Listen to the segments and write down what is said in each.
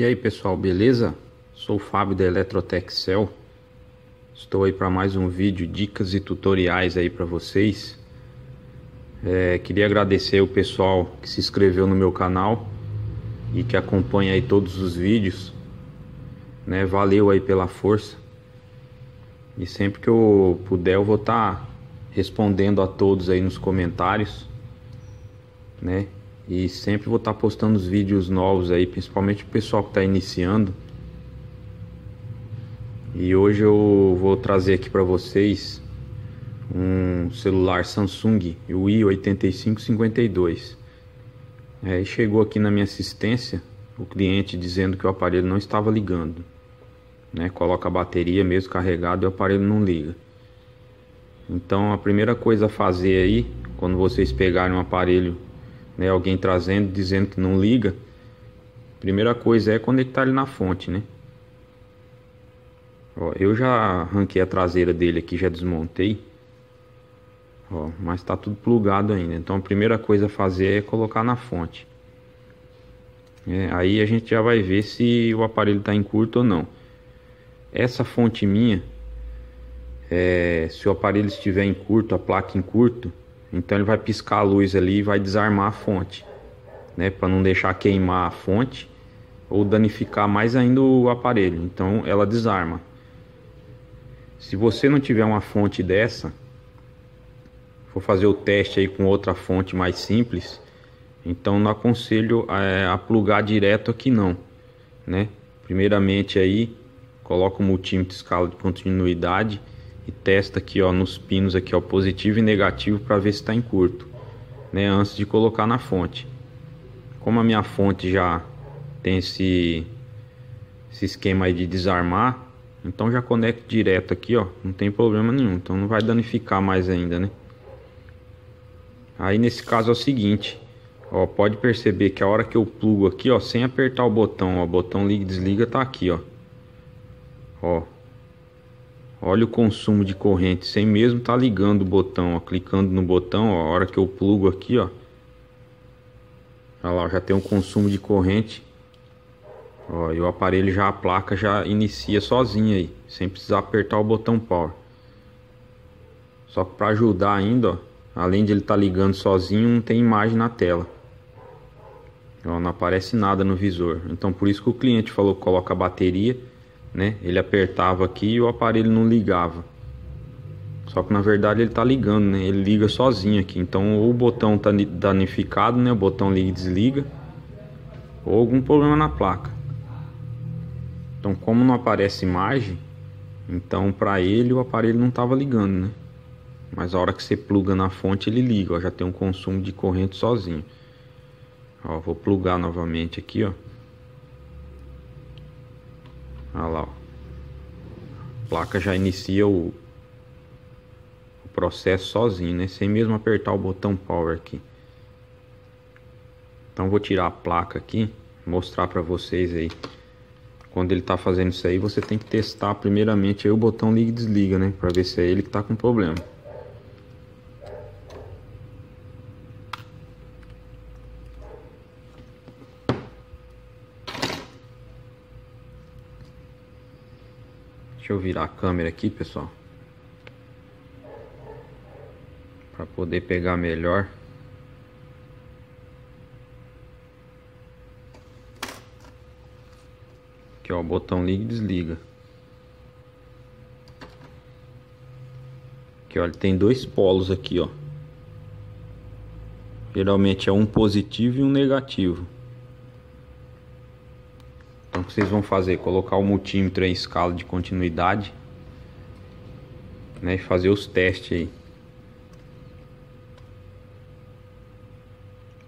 E aí pessoal, beleza? Sou o Fábio da Eletrotech Cell. Estou aí para mais um vídeo, dicas e tutoriais aí para vocês. É, queria agradecer o pessoal que se inscreveu no meu canal e que acompanha aí todos os vídeos. Né? Valeu aí pela força. E sempre que eu puder eu vou estar tá respondendo a todos aí nos comentários, né? E sempre vou estar tá postando os vídeos novos aí, principalmente o pessoal que está iniciando. E hoje eu vou trazer aqui para vocês um celular Samsung, o i8552. É, chegou aqui na minha assistência o cliente dizendo que o aparelho não estava ligando. Né? Coloca a bateria mesmo carregado e o aparelho não liga. Então a primeira coisa a fazer aí, quando vocês pegarem um aparelho né, alguém trazendo, dizendo que não liga, primeira coisa é conectar ele na fonte, né? Ó, eu já arranquei a traseira dele aqui, já desmontei. Ó, mas tá tudo plugado ainda. Então a primeira coisa a fazer é colocar na fonte. É, aí a gente já vai ver se o aparelho está em curto ou não. Essa fonte minha, é, se o aparelho estiver em curto, a placa em curto, então ele vai piscar a luz ali e vai desarmar a fonte, né, para não deixar queimar a fonte ou danificar mais ainda o aparelho. Então ela desarma. Se você não tiver uma fonte dessa, for fazer o teste aí com outra fonte mais simples, então não aconselho é, a plugar direto aqui não, né? Primeiramente aí coloca o multímetro escala de continuidade e testa aqui ó nos pinos aqui ó positivo e negativo para ver se está em curto né antes de colocar na fonte. Como a minha fonte já tem esse esse esquema aí de desarmar então já conecto direto aqui ó não tem problema nenhum então não vai danificar mais ainda né. Aí nesse caso é o seguinte ó pode perceber que a hora que eu plugo aqui ó sem apertar o botão ó, o botão liga e desliga tá aqui ó. Ó Olha o consumo de corrente, sem mesmo tá ligando o botão, ó, clicando no botão, ó, a hora que eu plugo aqui, ó. Olha lá, já tem um consumo de corrente. Ó, e o aparelho já, a placa já inicia sozinha aí, sem precisar apertar o botão power. Só para ajudar ainda, ó, além de ele estar tá ligando sozinho, não tem imagem na tela. Ó, não aparece nada no visor. Então por isso que o cliente falou que coloca a bateria né? Ele apertava aqui e o aparelho não ligava. Só que na verdade ele tá ligando, né? Ele liga sozinho aqui. Então ou o botão tá danificado, né? O botão liga e desliga. Ou algum problema na placa. Então como não aparece imagem, então para ele o aparelho não estava ligando, né? Mas a hora que você pluga na fonte ele liga, ó, já tem um consumo de corrente sozinho. Ó, vou plugar novamente aqui, ó. Olha lá, ó. A placa já inicia o, o processo sozinho, né? Sem mesmo apertar o botão power aqui. Então vou tirar a placa aqui, mostrar para vocês aí. Quando ele tá fazendo isso aí, você tem que testar primeiramente o botão liga e desliga, né? Para ver se é ele que tá com problema. Deixa eu virar a câmera aqui, pessoal. Para poder pegar melhor. Aqui, ó, o botão liga e desliga. Aqui, ó, ele tem dois polos aqui, ó. Geralmente é um positivo e um negativo. Que vocês vão fazer? Colocar o multímetro em escala de continuidade né, e fazer os testes aí.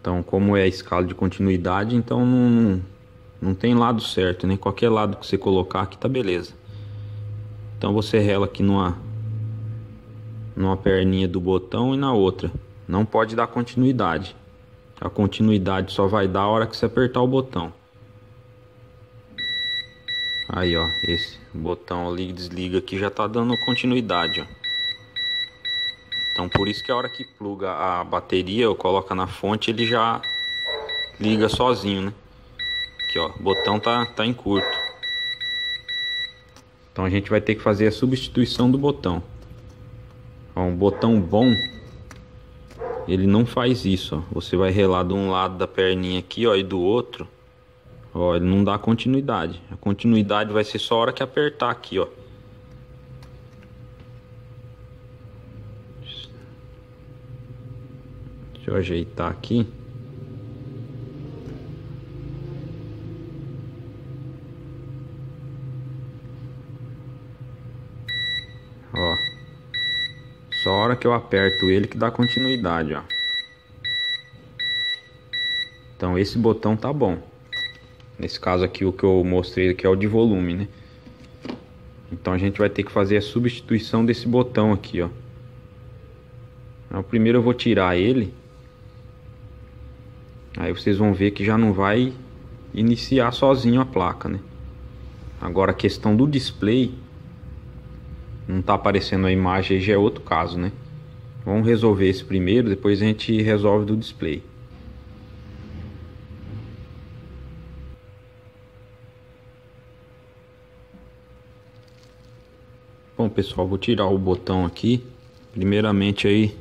Então como é a escala de continuidade, então não, não, não tem lado certo, né? Qualquer lado que você colocar aqui tá beleza. Então você rela aqui numa, numa perninha do botão e na outra. Não pode dar continuidade. A continuidade só vai dar a hora que você apertar o botão. Aí, ó, esse botão ali desliga aqui já tá dando continuidade, ó. Então por isso que a hora que pluga a bateria ou coloca na fonte, ele já liga sozinho, né? Aqui, ó, o botão tá, tá em curto. Então a gente vai ter que fazer a substituição do botão. Ó, um botão bom, ele não faz isso, ó. Você vai relar de um lado da perninha aqui, ó, e do outro. Ó, ele não dá continuidade. A continuidade vai ser só a hora que apertar aqui, ó. Deixa eu ajeitar aqui. Ó. Só a hora que eu aperto ele que dá continuidade, ó. Então esse botão tá bom. Nesse caso aqui o que eu mostrei aqui é o de volume, né? Então a gente vai ter que fazer a substituição desse botão aqui, ó. Então, primeiro eu vou tirar ele. Aí vocês vão ver que já não vai iniciar sozinho a placa, né? Agora a questão do display não tá aparecendo a imagem aí já é outro caso, né? Vamos resolver esse primeiro, depois a gente resolve do display. Bom pessoal, vou tirar o botão aqui. Primeiramente aí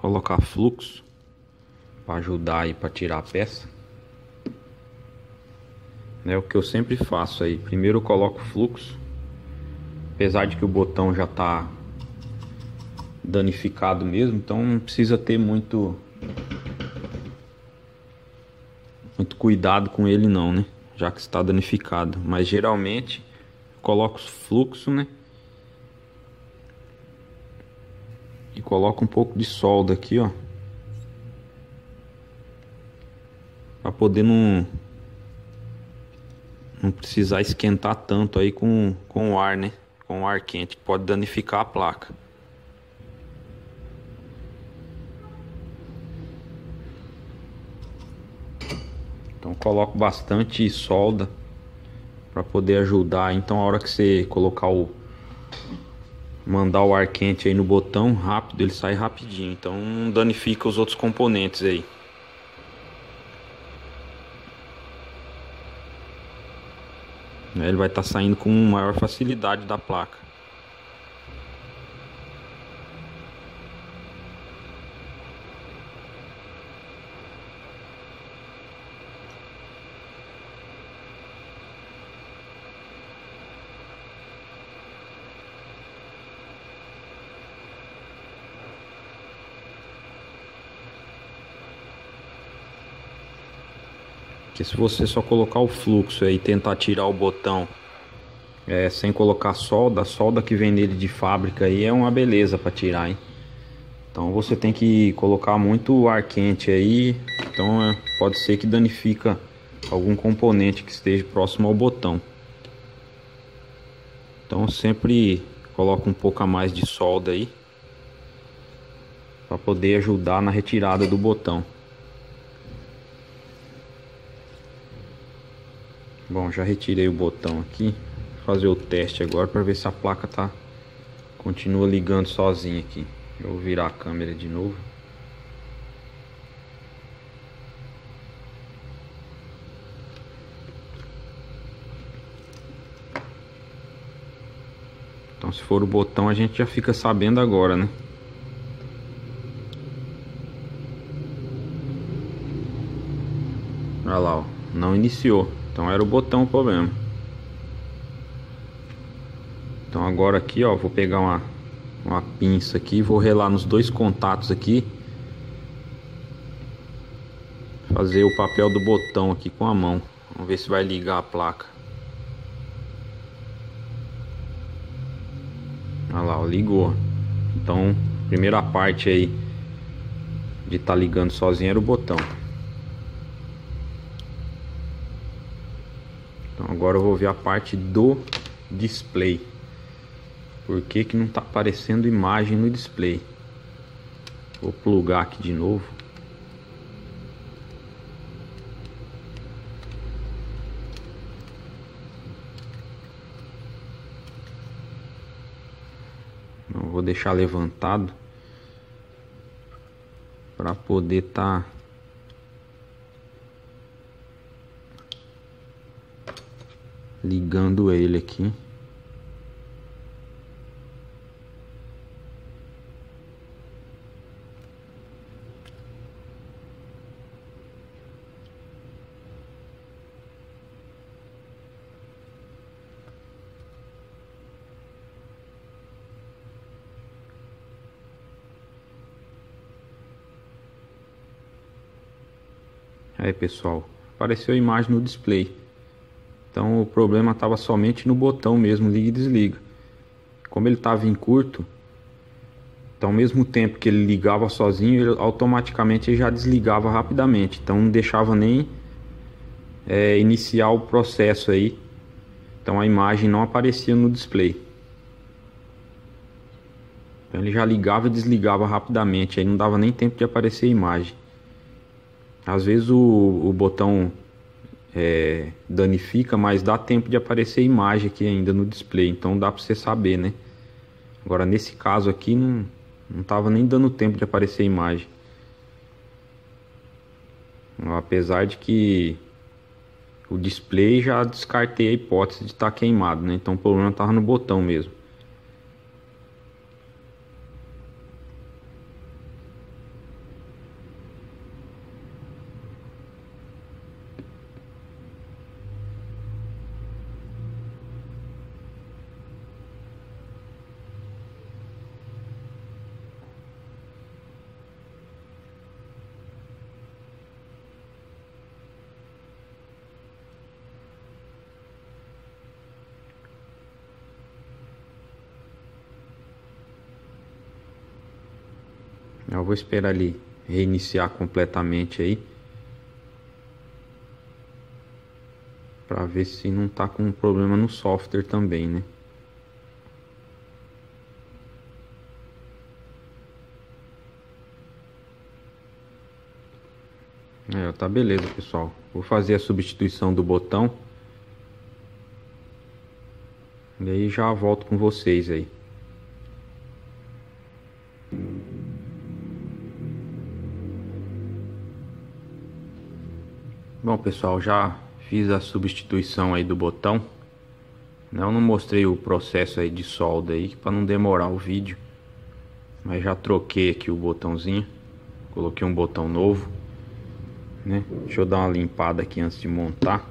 colocar fluxo para ajudar aí para tirar a peça. É o que eu sempre faço aí. Primeiro eu coloco fluxo Apesar de que o botão já está danificado mesmo, então não precisa ter muito muito cuidado com ele não, né? Já que está danificado, mas geralmente coloco fluxo, né? Coloco um pouco de solda aqui, ó. Para poder não não precisar esquentar tanto aí com, com o ar, né? com ar quente que pode danificar a placa. Então coloco bastante solda para poder ajudar. Então a hora que você colocar o mandar o ar quente aí no botão rápido, ele sai rapidinho. Então não danifica os outros componentes aí. Ele vai estar tá saindo com maior facilidade da placa. Que se você só colocar o fluxo e tentar tirar o botão é, sem colocar solda, a solda que vem nele de fábrica aí é uma beleza para tirar, hein? Então você tem que colocar muito ar quente aí, então é, pode ser que danifica algum componente que esteja próximo ao botão. Então sempre coloca um pouco a mais de solda aí para poder ajudar na retirada do botão. Bom, já retirei o botão aqui. Vou fazer o teste agora para ver se a placa tá continua ligando sozinha aqui. Eu vou virar a câmera de novo. Então se for o botão a gente já fica sabendo agora, né? Olha lá, ó, não iniciou. Então era o botão o problema. Então agora aqui, ó, vou pegar uma, uma pinça aqui, vou relar nos dois contatos aqui. Fazer o papel do botão aqui com a mão. Vamos ver se vai ligar a placa. Olha lá, ó, ligou. Então, primeira parte aí de estar tá ligando sozinho era o botão. Agora eu vou ver a parte do display. Por que, que não está aparecendo imagem no display? Vou plugar aqui de novo. Não vou deixar levantado para poder estar tá ligando ele aqui. Aí pessoal, apareceu a imagem no display. Então o problema estava somente no botão mesmo, liga e desliga. Como ele estava em curto, então ao mesmo tempo que ele ligava sozinho, ele, automaticamente ele já desligava rapidamente. Então não deixava nem é, iniciar o processo aí. Então a imagem não aparecia no display. Então ele já ligava e desligava rapidamente, aí não dava nem tempo de aparecer a imagem. Às vezes o, o botão é, danifica, mas dá tempo de aparecer imagem aqui ainda no display, então dá para você saber, né? Agora nesse caso aqui não, não tava nem dando tempo de aparecer imagem. Apesar de que o display já descartei a hipótese de estar tá queimado, né? Então o problema estava no botão mesmo. Eu vou esperar ele reiniciar completamente aí. Para ver se não tá com problema no software também, né? É, tá beleza, pessoal. Vou fazer a substituição do botão. E aí já volto com vocês aí. Bom pessoal, já fiz a substituição aí do botão Eu não mostrei o processo aí de solda aí para não demorar o vídeo Mas já troquei aqui o botãozinho Coloquei um botão novo né? Deixa eu dar uma limpada aqui antes de montar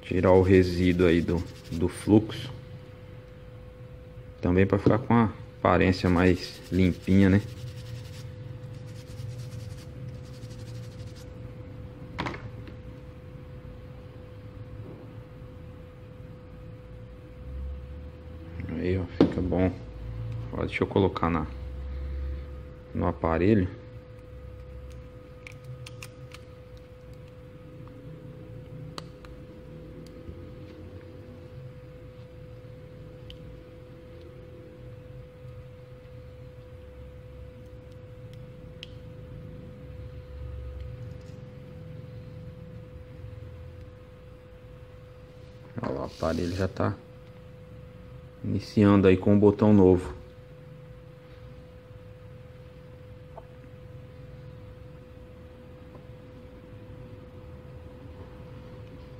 Tirar o resíduo aí do, do fluxo Também para ficar com a aparência mais limpinha, né? Aí, ó, fica bom. Ó, deixa eu colocar na no aparelho. Aparelho já está iniciando aí com o botão novo.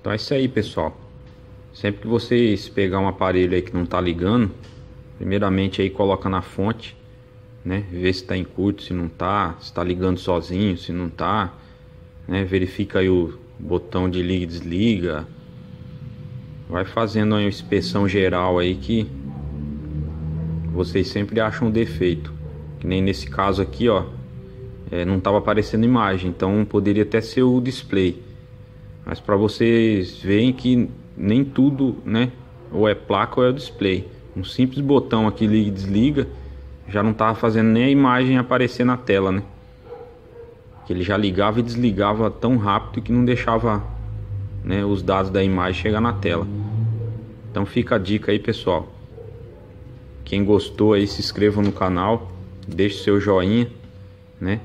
Então é isso aí, pessoal. Sempre que vocês pegar um aparelho aí que não está ligando, primeiramente aí coloca na fonte, né? Vê se está em curto, se não está, se está ligando sozinho, se não está, né? Verifica aí o botão de liga e desliga, vai fazendo uma inspeção geral aí que vocês sempre acham um defeito. Que nem nesse caso aqui, ó, é, não estava aparecendo imagem, então poderia até ser o display. Mas para vocês verem que nem tudo, né, ou é placa ou é o display. Um simples botão aqui liga e desliga já não estava fazendo nem a imagem aparecer na tela, né? Que ele já ligava e desligava tão rápido que não deixava né, os dados da imagem chegar na tela. Então fica a dica aí, pessoal. Quem gostou aí, se inscreva no canal, deixe seu joinha, né?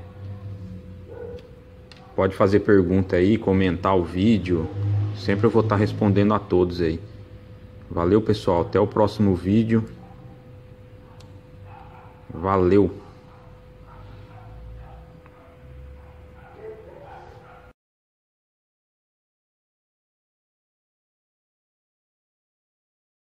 Pode fazer pergunta aí, comentar o vídeo. Sempre eu vou estar respondendo a todos aí. Valeu, pessoal. Até o próximo vídeo. Valeu.